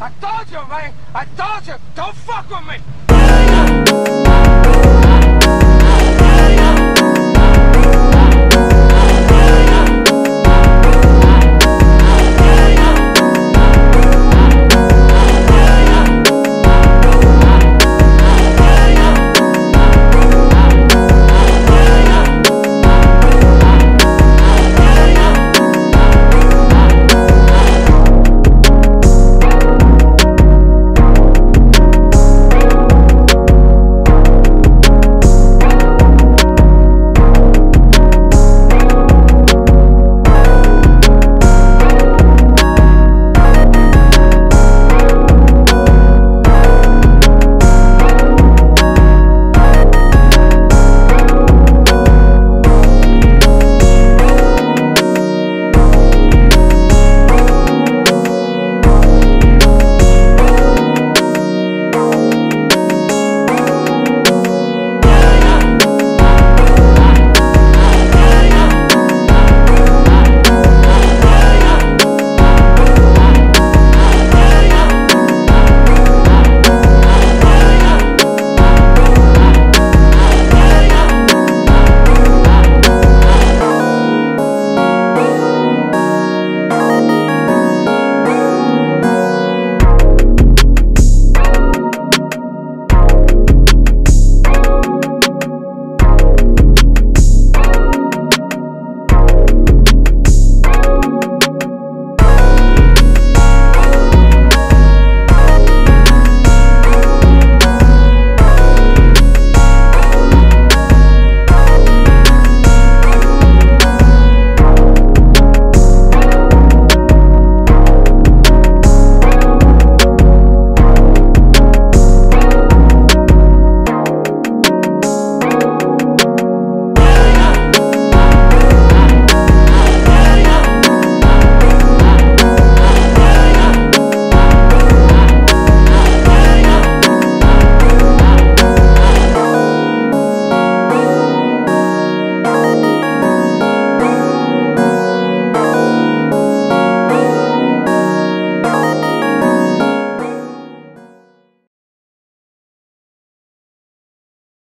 I told you, man. I told you. Don't fuck with me.